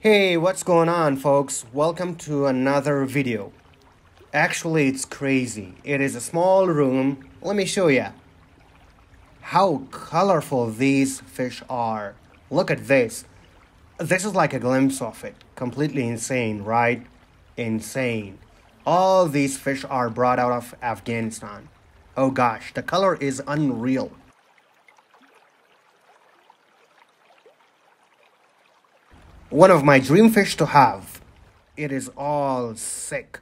Hey, what's going on, folks? Welcome to another video. Actually, it's crazy. It is a small room. Let me show you how colorful these fish are. Look at this. This is like a glimpse of it. Completely insane, right? Insane. All these fish are brought out of Afghanistan. Oh gosh, the color is unreal. One of my dream fish to have. It is all sick.